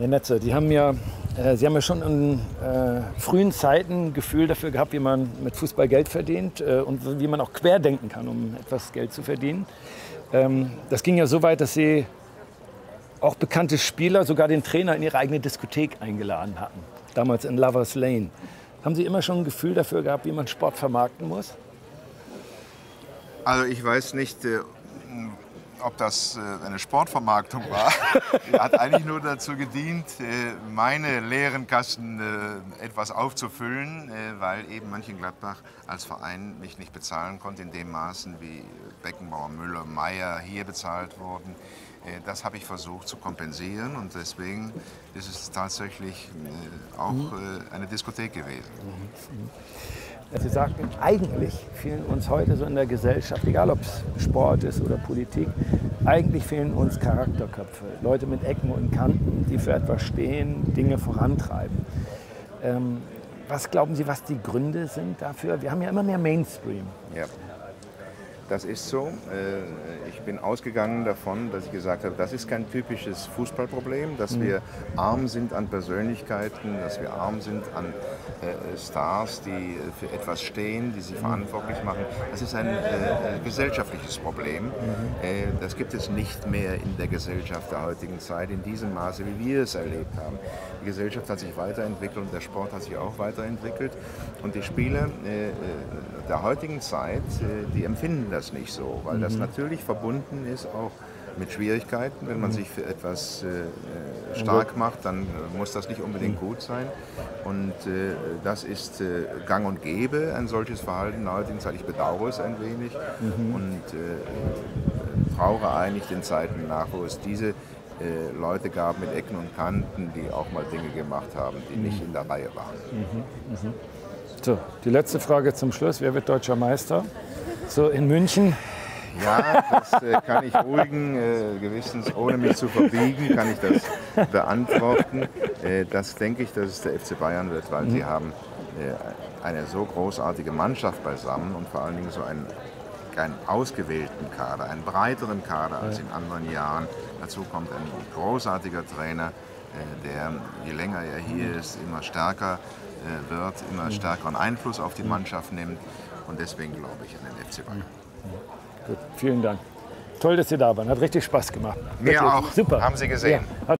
Herr Netze, die haben ja, äh, Sie haben ja schon in äh, frühen Zeiten ein Gefühl dafür gehabt, wie man mit Fußball Geld verdient äh, und wie man auch querdenken kann, um etwas Geld zu verdienen. Ähm, das ging ja so weit, dass Sie auch bekannte Spieler, sogar den Trainer in ihre eigene Diskothek eingeladen hatten. Damals in Lovers Lane. Haben Sie immer schon ein Gefühl dafür gehabt, wie man Sport vermarkten muss? Also ich weiß nicht, äh, ob das äh, eine Sportvermarktung war. Hat eigentlich nur dazu gedient, äh, meine leeren Kasten äh, etwas aufzufüllen, weil eben Mönchengladbach als Verein mich nicht bezahlen konnte in dem Maßen, wie Beckenbauer, Müller, Meier hier bezahlt wurden. Das habe ich versucht zu kompensieren und deswegen ist es tatsächlich auch eine Diskothek gewesen. Mhm. Sie sagten, eigentlich fehlen uns heute so in der Gesellschaft, egal ob es Sport ist oder Politik, eigentlich fehlen uns Charakterköpfe, Leute mit Ecken und Kanten, die für etwas stehen, Dinge vorantreiben. Ähm, was glauben Sie, was die Gründe sind dafür? Wir haben ja immer mehr Mainstream. Ja. Das ist so. Äh, ich bin ausgegangen davon, dass ich gesagt habe, das ist kein typisches Fußballproblem, dass mhm. wir arm sind an Persönlichkeiten, dass wir arm sind an äh, Stars, die für etwas stehen, die sich mhm. verantwortlich machen. Das ist ein äh, gesellschaftliches Problem. Mhm. das gibt es nicht mehr in der Gesellschaft der heutigen Zeit in diesem Maße, wie wir es erlebt haben. Die Gesellschaft hat sich weiterentwickelt und der Sport hat sich auch weiterentwickelt. Und die Spieler der heutigen Zeit, die empfinden das nicht so, weil mhm. das natürlich verbunden ist auch mit Schwierigkeiten. Wenn man mhm. sich für etwas äh, stark macht, dann äh, muss das nicht unbedingt mhm. gut sein. Und äh, das ist äh, gang und gäbe, ein solches Verhalten in der heutigen Zeit. Ich bedauere es ein wenig mhm. und äh, trauere eigentlich den Zeiten nach, wo es diese äh, Leute gab mit Ecken und Kanten, die auch mal Dinge gemacht haben, die mhm. nicht in der Reihe waren. Mhm. Mhm. So, die letzte Frage zum Schluss. Wer wird deutscher Meister? So in München? Ja, das äh, kann ich ruhigen äh, Gewissens, ohne mich zu verbiegen, kann ich das beantworten. Äh, das denke ich, dass es der FC Bayern wird, weil mhm. sie haben äh, eine so großartige Mannschaft beisammen und vor allen Dingen so einen, einen ausgewählten Kader, einen breiteren Kader als in anderen Jahren. Dazu kommt ein großartiger Trainer, äh, der je länger er hier ist, immer stärker wird, immer stärkeren Einfluss auf die Mannschaft nimmt. Und deswegen glaube ich an den FC Bayern. Gut, vielen Dank. Toll, dass Sie da waren. Hat richtig Spaß gemacht. Mir Wirklich. auch. Super. Haben Sie gesehen. Ja.